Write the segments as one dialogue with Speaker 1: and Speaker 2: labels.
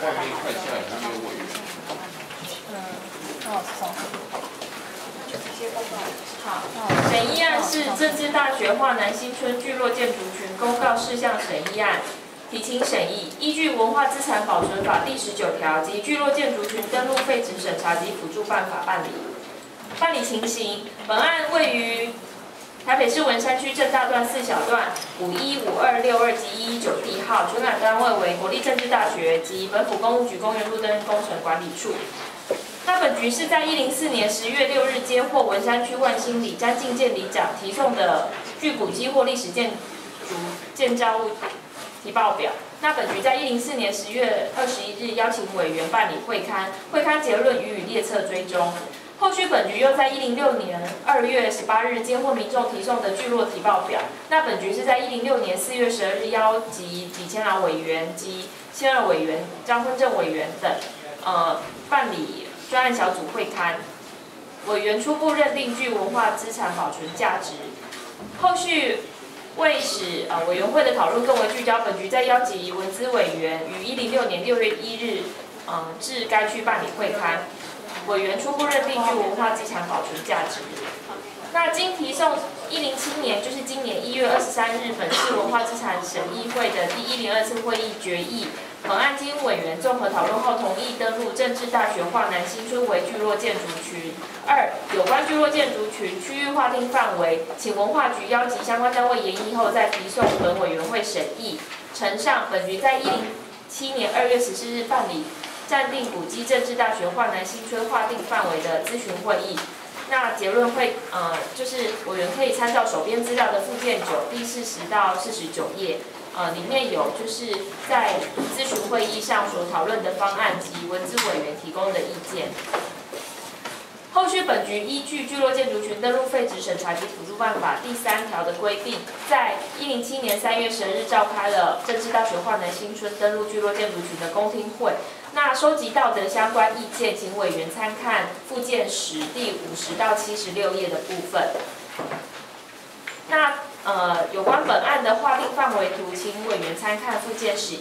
Speaker 1: 外面看下来还没有委员。
Speaker 2: 嗯，那我送。
Speaker 3: 好，审议案是政治大学华南新村聚落建筑群公告事项审议案，提请审议。依据《文化资产保存法》第十九条及聚落建筑群登录废止审查及辅助办法办理。办理情形：本案位于台北市文山区正大段四小段五一五二六二及一一九地号，主管单位为国立政治大学及本府公务局公园路灯工程管理处。那本局是在一零四年十月六日接获文山区万兴里詹进建里长提送的具古迹或历史建筑建造物提报表。那本局在一零四年十月二十一日邀请委员办理会刊，会刊结论予以列册追踪。后续本局又在一零六年二月十八日接获民众提送的聚落提报表。那本局是在一零六年四月十二日邀集李千劳委员及千二委员、张坤正委员等，呃，办理。专案小组会刊，委员初步认定具文化资产保存价值。后续为使呃委员会的讨论更为聚焦，本局再邀集文资委员于一零六年六月一日，嗯至该区办理会刊。委员初步认定具文化资产保存价值。那经提送一零七年，就是今年一月二十三日，本市文化资产审议会的第一零二次会议决议。本案经委员综合讨论后，同意登录政治大学华南新村为聚落建筑群。二、有关聚落建筑群区域划定范围，请文化局邀集相关单位研议后，再提送本委员会审议。呈上，本局在一零七年二月十四日办理暂定古迹政治大学华南新村划定范围的咨询会议。那结论会，呃，就是委员可以参照手边资料的附件九第四十到四十九页。呃，里面有就是在咨询会议上所讨论的方案及文字委员提供的意见。后续本局依据《聚落建筑群登录废止审查及辅助办法》第三条的规定，在一零七年三月十日召开了政治大学华南新村登录聚落建筑群的公听会。那收集到的相关意见，请委员参看附件十第五十到七十六页的部分。那呃，有关本案的划定范围图，请委员参看附件十、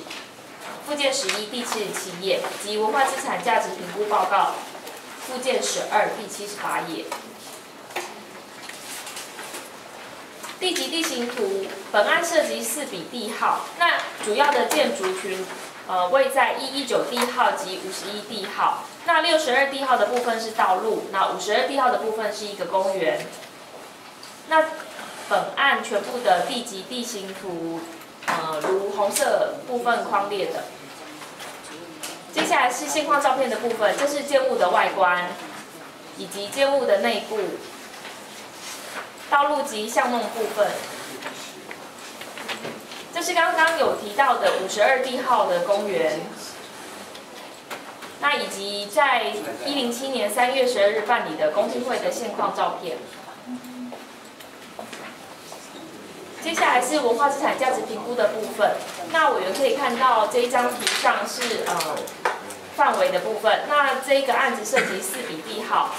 Speaker 3: 附件十一第七十七页及文化资产价值评估报告附件十二第七十八页。地级地形图，本案涉及四笔地号，那主要的建筑群，呃，位在一一九地号及五十一地号。那六十二地号的部分是道路，那五十二地号的部分是一个公园。那本案全部的地级地形图，呃，如红色部分框列的。接下来是现况照片的部分，这是建物的外观，以及建物的内部，道路及巷弄部分。就是刚刚有提到的五十二地号的公园，那以及在一零七年三月十二日办理的公听会的现况照片。接下来是文化资产价值评估的部分。那委员可以看到这一张图上是呃范围的部分。那这个案子涉及四笔地号，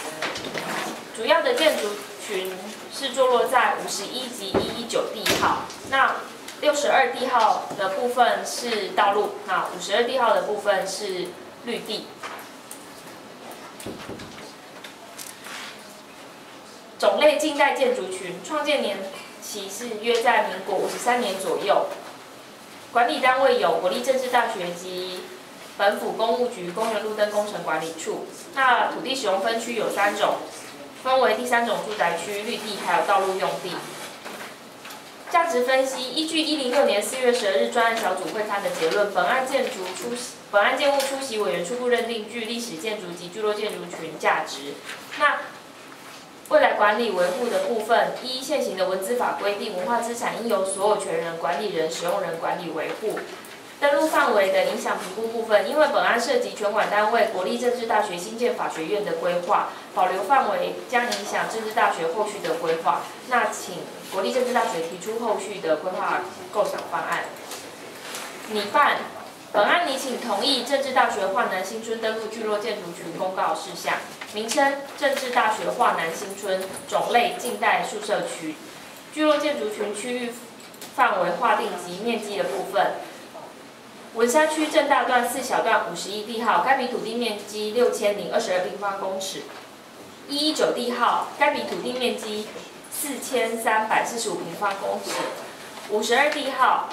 Speaker 3: 主要的建筑群是坐落在五十一及一一九地号。那六十二地号的部分是道路，那五十二地号的部分是绿地。种类近代建筑群，创建年。期是约在民国五十三年左右，管理单位有国立政治大学及本府公务局公园路灯工程管理处。那土地使用分区有三种，分为第三种住宅区、绿地还有道路用地。值分析依据一零六年四月十二日专案小组会刊的结论，本案建筑出席本案建物出席委员初步认定具历史建筑及聚落建筑群价值。那未来管理维护的部分，依现行的文资法规定，文化资产应由所有权人、管理人、使用人管理维护。登录范围的影响评估部分，因为本案涉及全管单位国立政治大学新建法学院的规划，保留范围将影响政治大学后续的规划。那请国立政治大学提出后续的规划构想方案。拟办，本案拟请同意政治大学华南新村登录聚落建筑群公告事项。名称：政治大学华南新村，种类：近代宿舍区，聚落建筑群区域范围划定及面积的部分。文山区正大段四小段五十一地号，该笔土地面积六千零二十二平方公尺。一一九地号，该笔土地面积四千三百四十五平方公尺。五十二地号，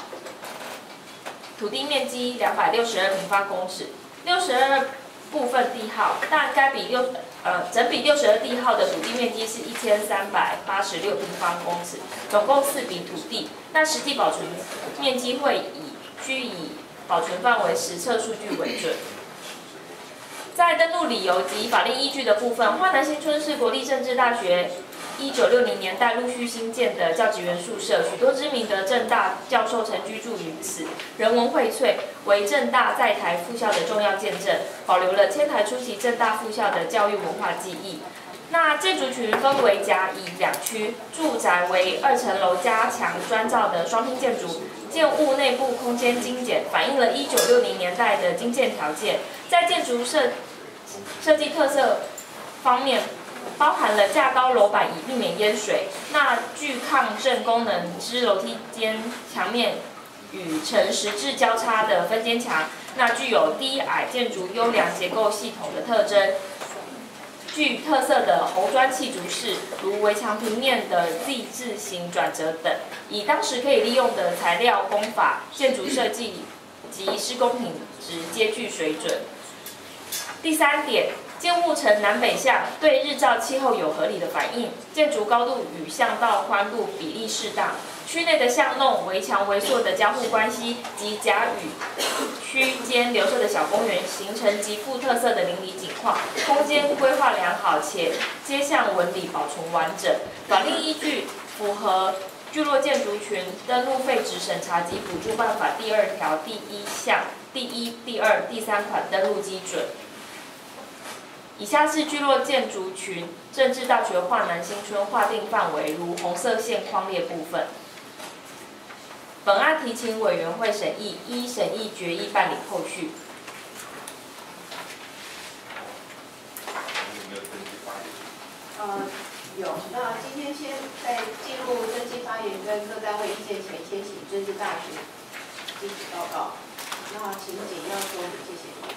Speaker 3: 土地面积两百六十二平方公尺。六十二部分地号，但该笔六呃整笔六十二地号的土地面积是一千三百八十六平方公尺，总共四笔土地。那实际保存面积会以需以保存范围实测数据为准。在登录理由及法令依据的部分，华南新村是国立政治大学一九六零年代陆续新建的教职员宿舍，许多知名的政大教授曾居住于此，人文荟萃，为政大在台复校的重要见证，保留了迁台初期政大复校的教育文化记忆。那建筑群分为甲、乙两区，住宅为二层楼加强砖造的双拼建筑，建物内部空间精简，反映了一九六零年代的经建条件。在建筑设设计特色方面，包含了架高楼板以避免淹水，那具抗震功能之楼梯间墙面与呈实质交叉的分间墙，那具有低矮建筑优良结构系统的特征。具特色的红砖砌筑式，如围墙平面的 Z 字形转折等，以当时可以利用的材料工法、建筑设计及施工品质皆具水准。第三点，建物呈南北向，对日照气候有合理的反应，建筑高度与巷道宽度比例适当。区内的巷弄、围墙、围塑的交互关系及甲与区间留设的小公园，形成极富特色的邻里景况，空间规划良好且街巷纹理保存完整。法令依据符合《聚落建筑群登录废止审查及补助办法》第二条第一项第一、第二、第三款登录基准。以下是聚落建筑群政治大学华南新村划定范围如红色线框列部分。本案提请委员会审议，依审议决议办理后续。
Speaker 4: 呃，有。那今天先在进入登记发言跟各单位意见前，先请政治大学进行报告。那请简要说明，谢谢。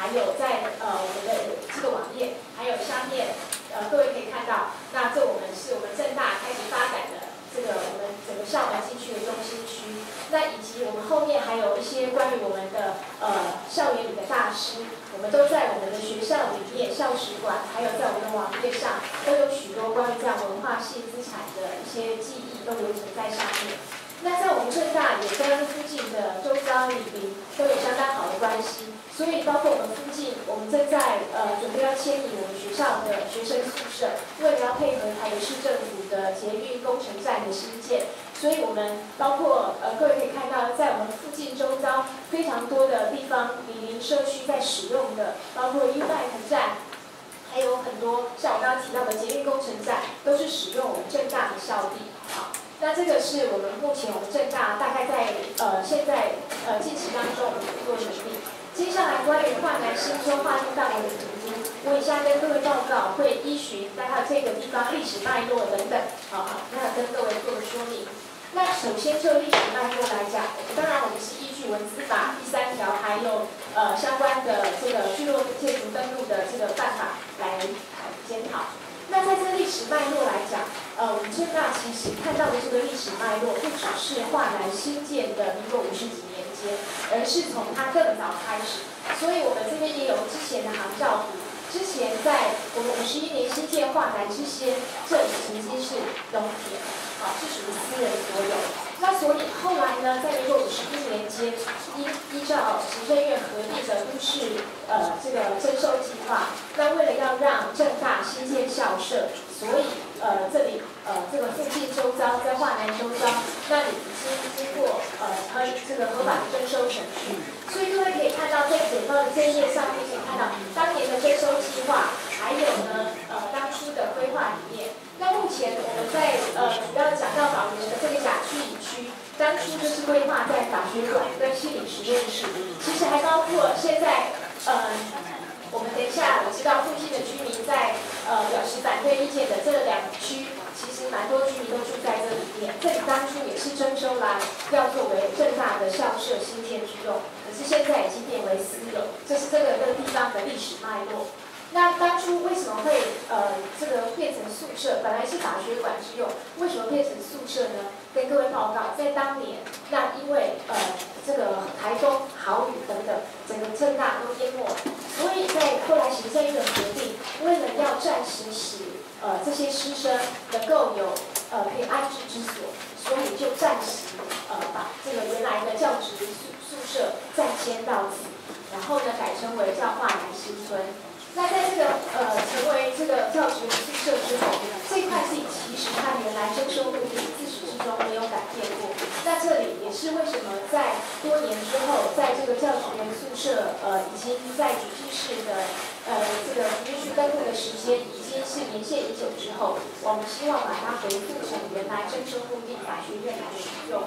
Speaker 4: 还
Speaker 5: 有在呃我们的这个网页，还有下面呃各位可以看到，那这我们是我们正大开始发展的这个我们整个校门进去的中心区。那以及我们后面还有一些关于我们的呃校园里的大师，我们都在我们的学校里面校史馆，还有在我们的网页上，都有许多关于这样文化系资产的一些记忆都留存在上面。那在我们政大也跟附近的周遭里邻都有相当好的关系，所以包括我们附近，我们正在呃准备要迁移我们学校的学生宿舍，为了要配合台北市政府的捷运工程站的新建。所以我们包括呃，各位可以看到，在我们附近周遭非常多的地方，李林社区在使用的，包括 U Bike 站，还有很多像我刚刚提到的捷运工程站，都是使用我们正大的校地。好，那这个是我们目前我们正大大概在呃现在呃近期当中我们做努力。接下来关于华南新村划定范围的评估，我以下跟各位报告会依循在它这个地方历史脉络等等，好，那跟各位做个说明。那首先就历史脉络来讲，当然我们是依据文字法第三条，还有呃相关的这个聚落建筑登录的这个办法来检讨。那在这历史脉络来讲，呃，我们正大其实看到的这个历史脉络，不只是华南新建的民国五十几年间，而是从它更早开始。所以我们这边也有之前的航照图，之前在我们五十一年新建华南之先，这里曾经是农田。啊，是属于私人所有。那所以后来呢，在民国五十一年间，依依照行政院核定的都市呃这个征收计划，那为了要让正大新建校舍，所以呃这里呃这个附近周遭在华南周遭，那里已经经过呃和这个合法的征收程序。所以各位可以看到，在简报的这一页上面可以看到当年的征收计划，还有呢呃当初的规划理念。那目前我们在呃主要讲到老年的这个甲区乙区，当初就是规划在法学馆跟心理实验室，其实还包括现在呃我们等一下我知道附近的居民在呃表示反对意见的这两区，其实蛮多居民都住在这里面。这里当初也是征收来要作为正大的校舍新建之用，可是现在已经变为私有，这是这个这个地方的历史脉络。那当初为什么会呃这个变成宿舍？本来是法学馆之用，为什么变成宿舍呢？跟各位报告，在当年，那因为呃这个台风、豪雨等等，整个震大都淹没，所以在后来行政院决定，为了要暂时使呃这些师生能够有呃可以安置之所，所以就暂时呃把这个原来的教职宿宿舍暂迁到此，然后呢改称为叫化南新村。那在这个呃成为这个教职宿舍之后，这块地其实它原来征收目的自始至终没有改变过。那这里也是为什么在多年之后，在这个教职员宿舍呃已经在主计室的呃这个允许登录的时间已经是年限已久之后，我们希望把它回复成原来征收目的法学院来使用。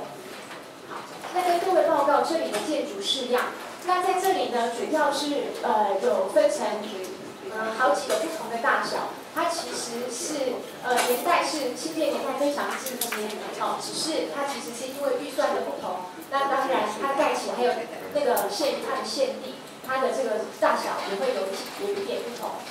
Speaker 5: 好，那跟各位报告这里的建筑式样。那在这里呢，主要是呃有分成。呃，好几个不同的大小，它其实是呃年代是新建年代非常近接，哦，只是它其实是因为预算的不同，那当然它盖起来还有那个限于它的限地，它的这个大小也会有有一点不同。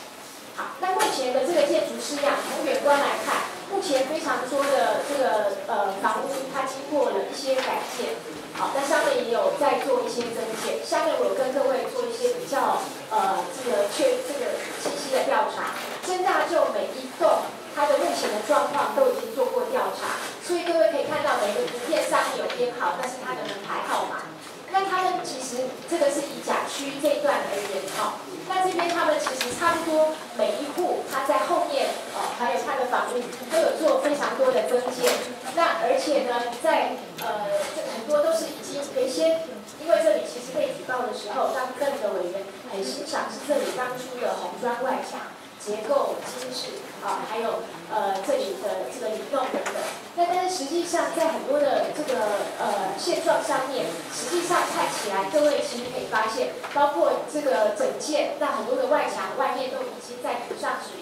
Speaker 5: 好，那目前的这个建筑式样，从远观来看，目前非常多的这个呃房屋，它经过了一些改建。好，那下面也有在做一些增建。下面我跟各位做一些比较呃这个确这个清晰的调查。真大就每一栋它的目前的状况都已经做过调查，所以各位可以看到每个图片上面有编号，但是它的门牌号码。那他们其实这个是以甲区这一段而言，哈。那这边他们其实差不多每一户，他在后面哦，还有他的房屋都有做非常多的增建。那而且呢，在呃，这很多都是已经原先，因为这里其实被举报的时候，大部分的委员很欣赏是这里当初的红砖外墙。结构精致啊，还有呃这里的这个移动等等。那但是实际上在很多的这个呃现状上面，实际上看起来，各位其实可以发现，包括这个整件，那很多的外墙外面都已经在涂上纸，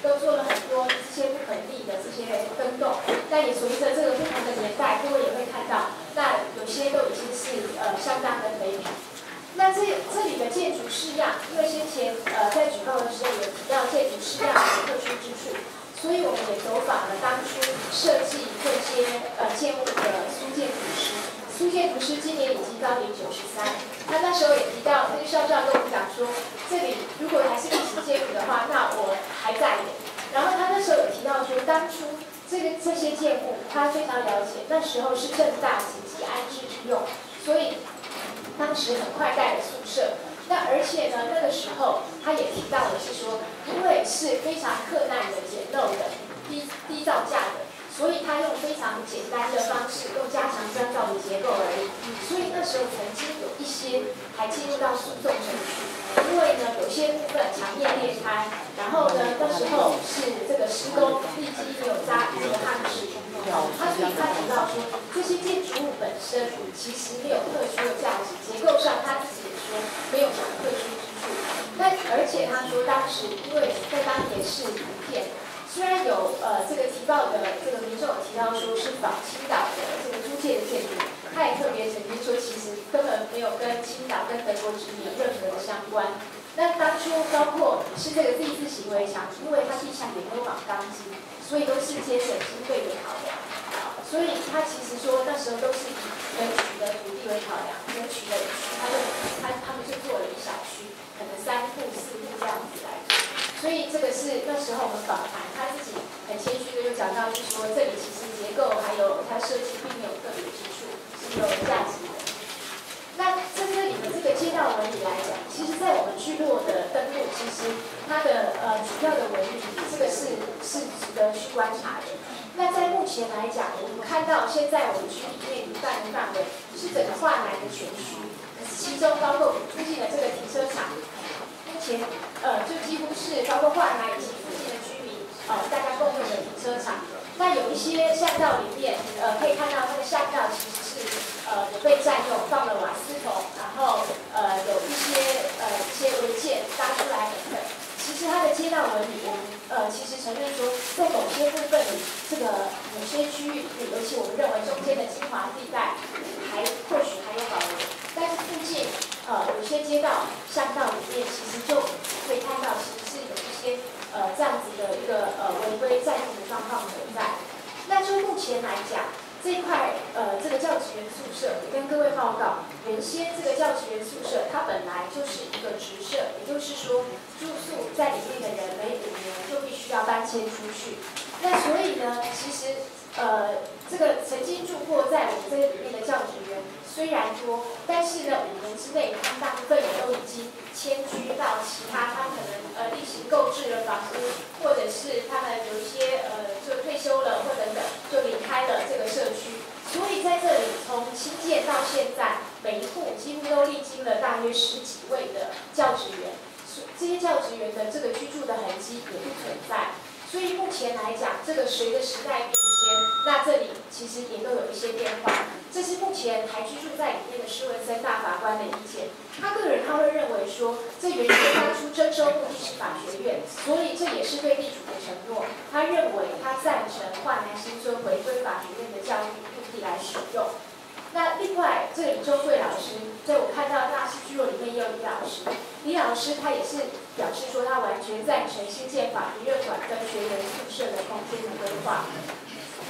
Speaker 5: 都做了很多这些不可逆的这些分动。那也随着这个不同的年代，各位也会看到，那有些都已经是呃相当的美品。那这这里的建筑式样，因为先前呃在举报的时候有提到建筑式样的特殊之处，所以我们也走访了当初设计这些呃建物的苏建筑师。苏建筑师今年已经高龄九十三，他那时候也提到，那个校长跟我们讲说，这里如果还是历史建筑的话，那我还在。然后他那时候有提到说，当初这个这些建物他非常了解，那时候是正大紧急安置之用，所以。当时很快盖了宿舍，那而且呢，那个时候他也提到的是说，因为是非常困难的、简陋的、低低造价的，所以他用非常简单的方式，用加强砖造的结构而已。所以那时候曾经有一些还进入到诉讼程序，因为呢有些部分墙面裂开，然后呢那时候是这个施工地基有扎这个夯实。他所以他提到说，这些建筑物本身其实没有特殊的价值，结构上他自己也说没有什么特殊之处。但而且他说当时因为在当年是，虽然有呃这个提报的这个民众有提到说是仿青岛的这个租界的建筑，他也特别曾经说其实根本没有跟青岛跟德国殖民有任何的相关。那当初包括是这个 Z 字形围墙，因为它地下也没有绑钢筋，所以都是节省经费的考量。所以他其实说那时候都是以能取得土地为考量，能取得，他就他他们就做了一小区，可能三户四户这样子来。所以这个是那时候我们访谈，他自己很谦虚的就讲到，就是说这里其实结构还有它设计并没有特别之处，是没有价值的。那在这里的这个街道纹理来讲，其实在我们聚落的登录，其实它的呃主要的纹理，这个是是值得去观察的。那在目前来讲，我们看到现在我们区里面一半的范围是整个华南的全区，其中包括我们附近的这个停车场，前呃就几乎是包括华南以及附近的居民呃大家共用的停车场。那有一些巷道里面，呃可以看到它的巷道其实是呃有被占用，放了瓦斯桶，然后呃有一些呃一些违建搭出来等等。其实它的街道纹理，我们呃其实承认说，在某些部分，这个某些区域，尤其我们认为中间的精华地带，还或许还有保留，但是附近呃有些街道巷道里面，其实就可以看到，其实是有一些呃这样子的一个呃违规占用的状况存在。那就目前来讲，这块呃这个教职员宿舍也跟各位报告，原先这个教职员宿舍它本来就是一个直舍，也就是说住宿在里面的人每五年就必须要搬迁出去。那所以呢，其实呃这个曾经住过在我们这里面的教职员虽然多，但是呢五年之内，他们大部分也都已经迁居到其他他们可能呃例行购置了房屋，或者是他们有一些呃就退休了或等等，就离开了这个社区。所以在这里从新建到现在，每一户几乎都历经了大约十几位的教职员，这些教职员的这个居住的痕迹也不存在。所以目前来讲，这个随着时代变那这里其实也都有一些变化。这是目前还居住在里面的施文森大法官的意见。他个人他会认为说，这原先当初征收目的是法学院，所以这也是对地主的承诺。他认为他赞成华南新村回归法学院的教育目的来使用。那另外，这里周贵老师，在我看到大师居落里面也有李老师，李老师他也是表示说，他完全赞成新建法学院馆跟学员宿舍的空间的规划。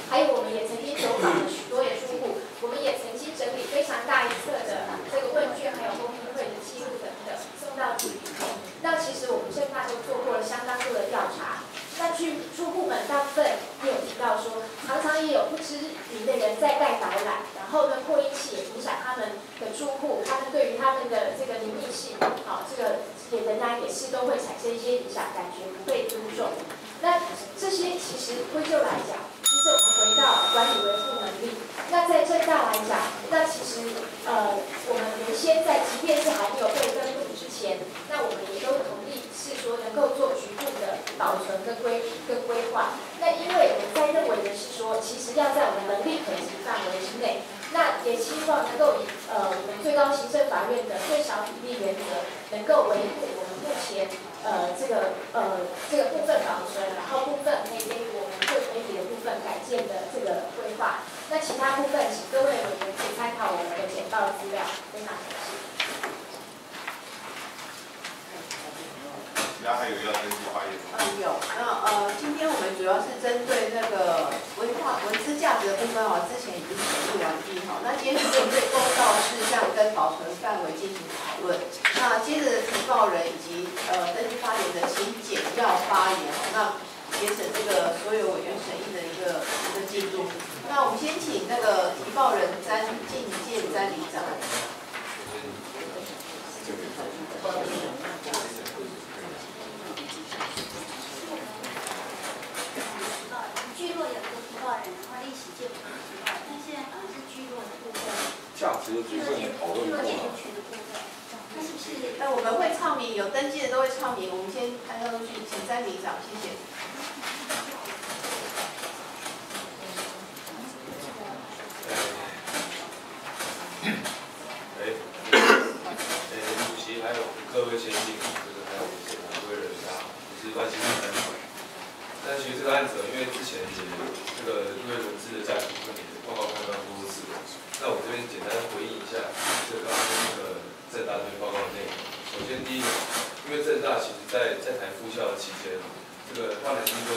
Speaker 5: 还有，我们也曾经走访了许多的住户，我们也曾经整理非常大一册的这个问卷，还有公听会的记录等等，送到局里面。那其实我们现在都做过了相当多的调查。那据住户们大部分也有提到说，常常也有不知名的人在带导览，然后呢扩音器也影响他们的住户，他们对于他们的这个灵异性，好，这个也仍然也是都会产生一些影响，感觉不被尊重。那这些其实归咎来讲，回到管理维护能力。那在正大来讲，那其实呃，我们原先在即便是还没有被登录之前，那我们也都同意是说能够做局部的保存跟规跟规划。那因为我们在认为的是说，其实要在我们能力可及范围之内，那也希望能够以呃我们最高行政法院的最小比例原则，能够维护我们目前呃这个呃这个部分保存，然后部分可以给我分改建的这个规划。那其他部分，请各位委员可以参考我们的简报资料，非常感谢。
Speaker 1: 还有要登记发言吗？
Speaker 4: 嗯，有。那呃，今天我们主要是针对那个文化文资价值的部分哈，之前已经审议完毕哈。那今天是针对公告事项跟保存范围进行讨论。那接着提报人以及呃登记发言的，请简要发言哈。那节省这个所有委员审议的一个一个进度。那我们先请那个提报人詹进建詹里长。
Speaker 6: 聚落有个提报人，然后历史建筑提报，但现在好像是聚落的部分，
Speaker 1: 价值的部分也讨论过了
Speaker 6: 聚落建筑。群的部分，那是不是？
Speaker 4: 那我们会唱名，有登记的都会唱名。我们先按照顺序，请詹里长，谢谢。
Speaker 7: 还有各位先进，就是还有一些各位人家，也是关心的很好。但其实这个案子，因为之前也这个因为文字的家庭问题，报告刚刚多次，那我这边简单回应一下这刚刚那个郑大这边报告的内容。首先第一个，因为郑大其实在在台复校的期间，这个万南军中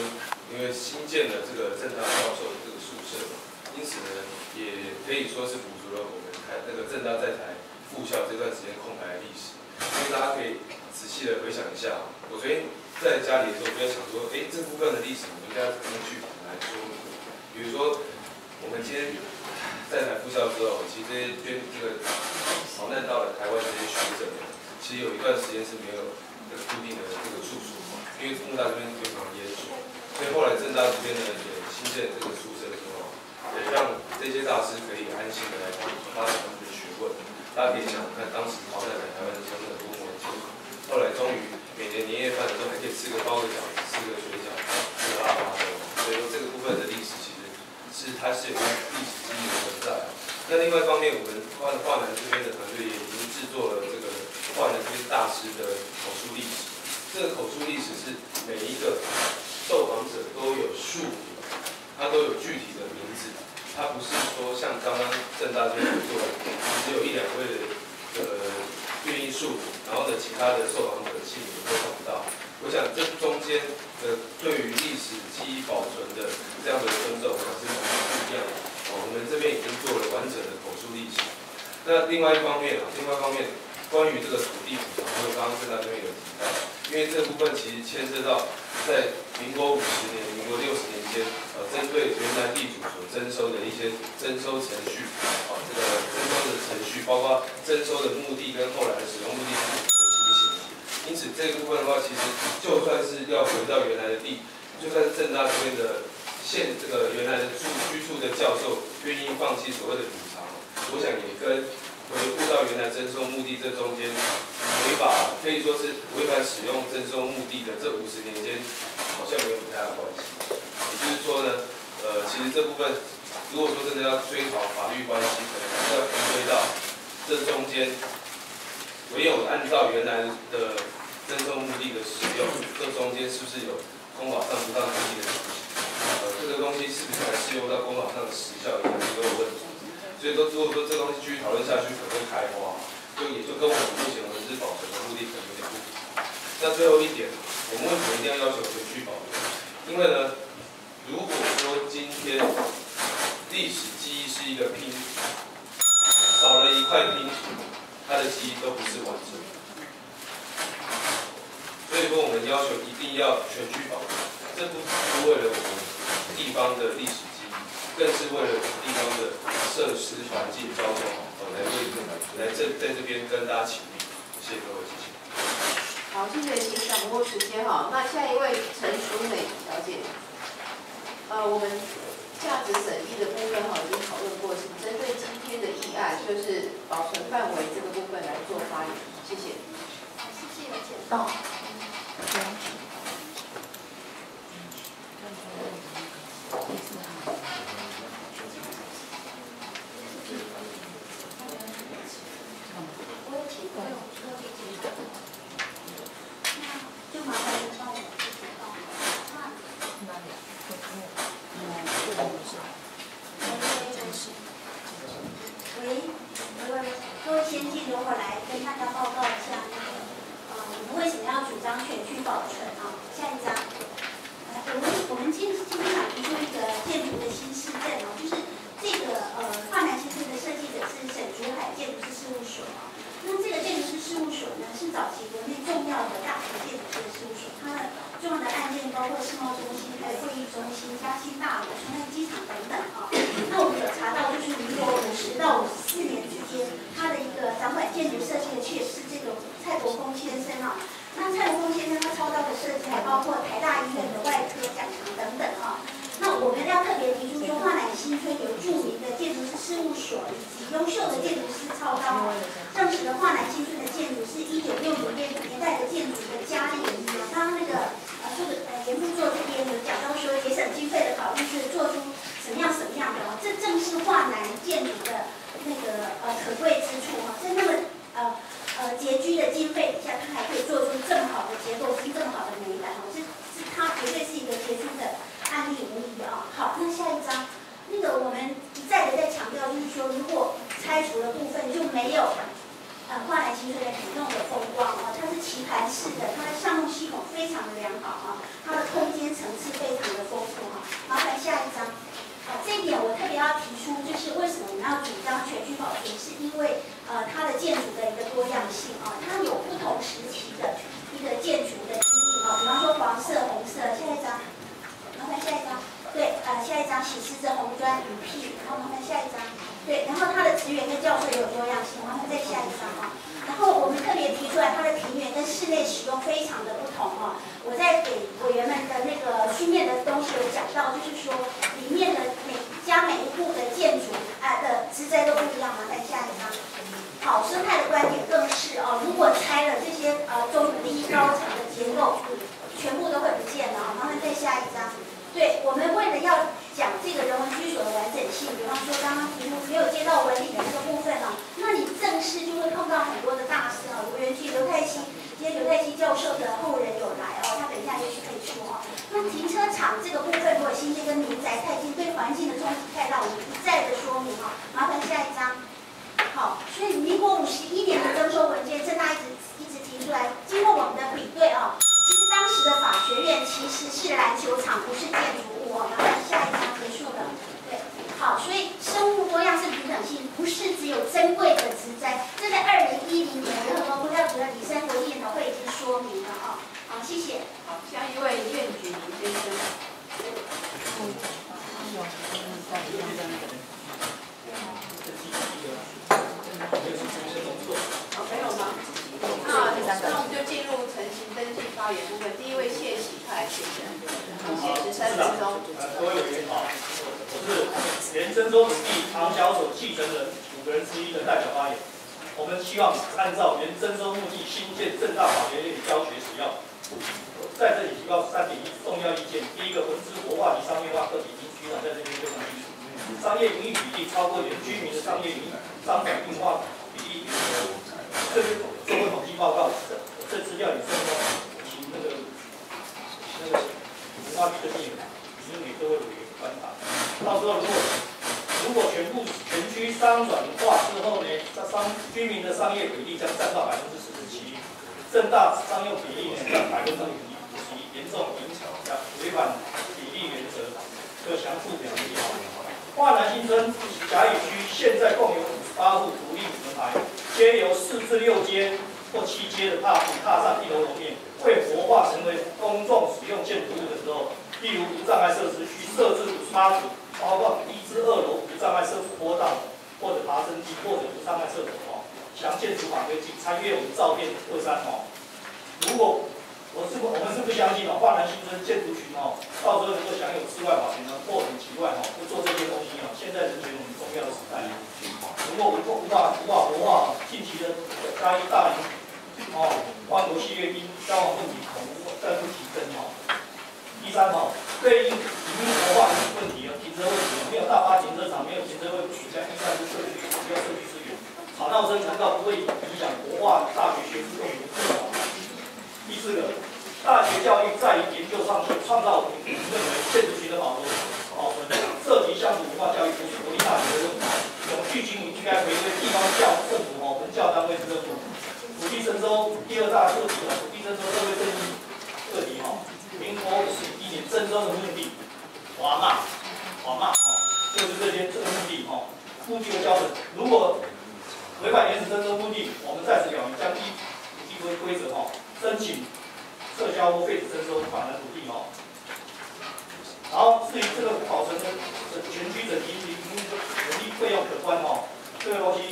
Speaker 7: 因为新建了这个郑大教授的这个宿舍，因此呢也可以说是补足了我们台那个郑大在台复校这段时间空白的历史。所以大家可以仔细的回想一下，我昨天。在家里的时候，不要想说，哎，这部分的历史我们应该怎么去来说？比如说，我们今天在台复校之后，其实这些捐这个逃难到了台湾这些学者，其实有一段时间是没有这个固定的这个住所，因为木大这边非常严肃，所以后来正大这边呢也新建这个宿舍的时候，也让这些大师可以安心的来发发展。大家可以想想看，当时逃难来台湾的时候，那多么的艰苦，后来终于。每年年夜饭的时候还可以吃个包个饺子，吃个水饺，吃个阿巴的，所以说这个部分的历史其实是它是有历史记忆的存在。那另外一方面，我们华华南这边的团队也已经制作了这个华南这边大师的口述历史。这个口述历史是每一个受访者都有数，他都有具体的名字，他不是说像刚刚郑大这边做的，只有一两位的呃。愿意诉，然后呢，其他的受访者的姓名都看不到。我想这中间的对于历史记忆保存的这样的尊重，我想是不一样的。哦，我们这边已经做了完整的口述历史。那另外一方面啊，另外一方面，关于这个土地补偿，因为刚刚郑大这边有提到，因为这部分其实牵涉到在民国五十年、民国六十年间，呃，针对原来地主所征收的一些征收程序，啊，这个征收的程序，包括征收的目的跟后来的使用目的的情形。因此这部分的话，其实就算是要回到原来的地，就算是正大这边的现这个原来的住居住的教授愿意放弃所谓的补偿，我想也跟回复到原来征收目的这中间违法，可以说是违反使用征收目的的这五十年间，好像没有太大关系。也就是说呢，呃，其实这部分如果说真的要追讨法律关系，可能要回归到这中间，唯有按照原来的征收目的的使用，这中间是不是有公法上不当目的的呃，这个东西是不是还适用到公法上的时效，也是个问题。所以说，如果说这东西继续讨论下去，可能会开花，就也就跟我们目前文字保存的目的可能有点不符。那最后一点，我们为什么一定要要求全区保留？因为呢，如果说今天历史记忆是一个拼图，少了一块拼图，它的记忆都不是完整的。所以说，我们要求一定要全区保留，这不只是为了我们地方的历史。更是为了地方的设施环境交通，呃，来为来这在这边跟大家请益，谢谢各位，谢谢。
Speaker 4: 好，谢谢请掌握时间哈。那下一位陈淑美小姐，呃，我们价值审议的部分哈已经讨论过，是针对今天的议案，就是保存范围这个部分来做发言，谢谢。
Speaker 6: 谢谢武汉机场等等啊，那我们有查
Speaker 2: 到，
Speaker 6: 就是民国五十到五十四年之间，他的一个展馆建筑设计的，确实是这个蔡国峰先生啊。要提出，就是为什么我们要主张全区保存，是因为呃它的建筑的一个多样性啊、它有不同时期的一个建筑的经历啊，比方说黄色、红色，下一张，麻烦下一张，对，呃，下一张喜事镇红砖雨屁，然后麻烦下一张，对，然后它的职员跟教会有多样性，麻烦再下一张啊、然后我们特别提出来，它的庭园跟室内使用非常的不同哦。我在给委员们的那个训练的东西有讲到，就是说里面的每家每一户的建筑啊的职责都不一样嘛。再下一张。好，生态的观点更是哦，如果拆了这些呃中低高层的结构，全部都会不见了啊。麻烦再下一张。对，我们为了要讲这个人文居所的完整性，比方说刚刚题目没有接到文理的那个部分哦，那你正式就会碰到很多的大师啊，吴元巨、刘太熙，今天刘太熙教授的后人有来哦，他等一下也许可以说哦。那停车场这个部分，如果新建跟民宅太近，对环境的冲击太大，我们一再的说明哦。麻烦下一张。好，所以民国五十一年的征收文件，郑大一直一直提出来，经过我们的比对哦。其实当时的法学院其实是篮球场，不是建筑物哦。麻烦下一张结束了。对，好，所以生物多样性、平等性不是只有珍贵的植栽，这在二零一零年联合国家主任李三国研讨会已经说明了哦。好，谢谢。
Speaker 4: 好，下一位苑举林先生。好，没有吗？那那我们就进入成型登记发言部分。第一位谢喜泰先生，限时三分钟。
Speaker 8: 呃，各位委员好，我是原郑州土地长小所继承人五个人之一的代表发言。我们希望按照原郑州目的新建正大法学院教学使用，在这里提报三点一重要意见。第一个，文字活化及商业化课题，局长在这边非常清楚。商业领域比例超过原居民的商业领域商品化比例，这是做过统计报告，这这资料也送到请那个那个文化局的议员，提供给各位委员观察。到时候如果如果全部全区商转化之后呢，商居民的商业比例将占到百分之四十七，正大商用比例呢占百分之五十一，严重影响违反比例原则，可详述表一华南新村甲乙区现在共有五十八户独立门牌，皆由四至六间或七间的大户踏上一楼楼面，会活化成为公众使用建筑物的时候，例如无障碍设施需设置五十八组，包括一至二楼无障碍设施坡道，或者爬升机，或者无障碍厕所。详建筑法规请参阅我们照片二三哦。如果我是不，我们是不相信哦，华南新村建筑群哦，到时候如果享有室外保全呢，或很奇怪哦，不做这些东西哦。现在人权很重要的时代，如果无无法无法文化，近期的嘉义大林哦，万国戏阅兵消防问题恐再不提升哦。第三哦，对应已经活化的问题哦，停车问题没有大巴停车场，没有停车位，取消应该是社区主要社区资源，吵闹声难道不会影响活化大学学生共同生活？第四个，大学教育在于研究上去创造，认为建筑群的保存、保存涉及乡土文化教育不是国立大学的问题，永续经营应该回归地方教政府哦，文教单位之任务。土地征收第二大课题哦，土地征收社会正义课题哈。民国五十一年征收的目的，华纳，华纳哦，就是这些这个目的哦，目的的标准。如果违反原始征收目的，我们在此表明将依土地规规则哈。申请撤销或废止征收法的土地哦。然后至于这个保存的全区整体营人力费用可观哦，这个东西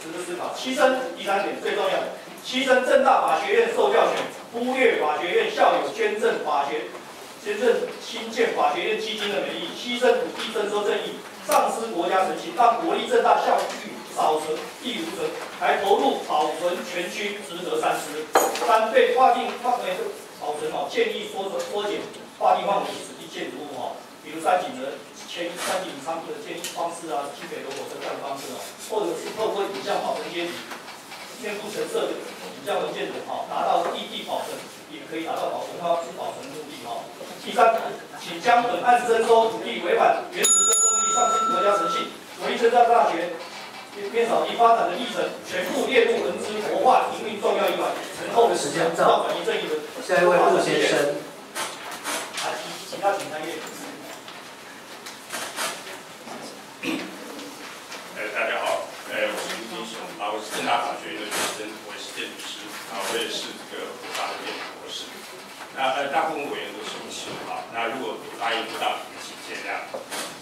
Speaker 8: 值得思考。牺牲第点最重要的，牺牲正大法学院受教权，忽略法学院校友捐赠法学捐赠新建法学院基金的名义，牺牲土地征收正义，丧失国家诚信，让国立正大校誉少存亦无存，还投入保存全区，值得三思。三对划定范围保存哦，建议缩缩减划定范围实际建筑物哦，比如三井的前三井仓库的建议方式啊，新北的火车站方式哦，或者是透过影像保存阶梯、面部陈设的影像文件的哈，达到异地保存，也可以达到保存方式保存目的哈。第三，请将本案征收土地违反原始征收目的，丧失国家诚信，国立政大大学。面扫地发展的历程全部列入文资活化营运重要一环，成后的时间到反映正义的。
Speaker 9: 下一位陆先生。
Speaker 8: 啊，其其他请参阅。
Speaker 10: 呃，大家好，呃，我是吴金雄，啊，我是正大法学院的学生，我也是建筑师，啊，我也是这个国大的建筑博士。那呃，大部分委员都是不行啊，那如果答应不到，请见谅，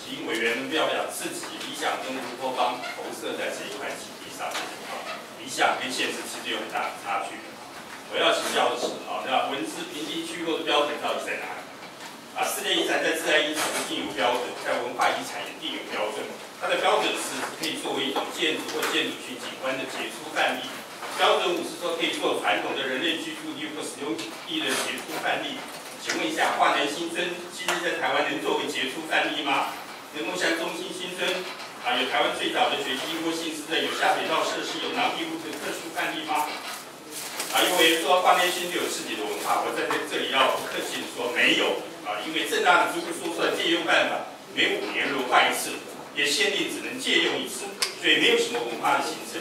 Speaker 10: 请委员们不要把自己理想中的乌托邦投射在这一块土地上。理想跟现实其实有很大的差距。我要请教的是，啊，那文字评级聚落的标准到底在哪里？啊，世界遗产在自然遗产一定有标准，在文化遗产一定有标准。它的标准是可以作为一种建筑或建筑群景观的杰出范例。标准五是说可以做传统的人类居住地或使用地的杰出范例。请问一下，华南新村今日在台湾能作为杰出范例吗？能够像中心新村啊，有台湾最早的学习或新时代有下水道设施、有囊地物的特殊范例吗？啊，因为说花莲新就有自己的文化，我在这这里要客气的说没有啊，因为正大的租户说出来借用办法，每五年轮换一次，也限定只能借用一次，所以没有什么文化的形成，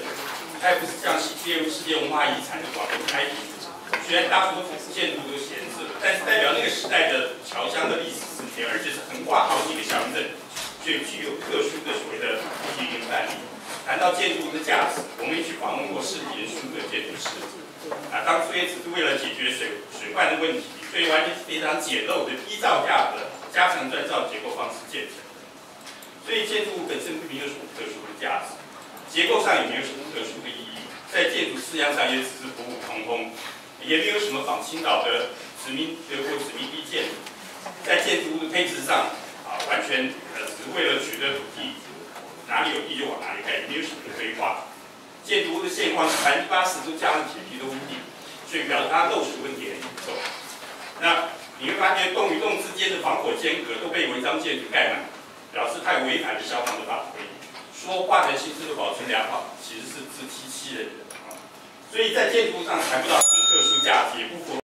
Speaker 10: 它也不是像借入世界文化遗产的广东开辟，虽然大多数建筑都闲置了，但是代表那个时代的侨乡的历史事件，而且是横跨好几个乡镇，所以具有特殊的所谓的地理范例。谈到建筑的价值，我们也去访问过世田书的建筑师。啊，当初也只是为了解决水水患的问题，所以完全是非常简陋的低造价的加强砖造结构方式建成。所以建筑物本身并没有什么特殊的价值，结构上也没有什么特殊的意义，在建筑思想上也只是普普通通，也没有什么仿青岛的殖民德国殖民地建筑，在建筑物的配置上啊，完全呃只为了取得土地，哪里有地就往哪里盖，也没有什么规划。建筑物的现况是百分之八十都加上铁皮的屋顶，所以表示它漏水问题很严重。那你会发现栋与栋之间的防火间隔都被违章建筑盖满，表示太违反了消防的法规。说化成新式的保存良好，其实是自欺欺人的啊。所以在建筑上谈不到什么特殊价值，也不符合。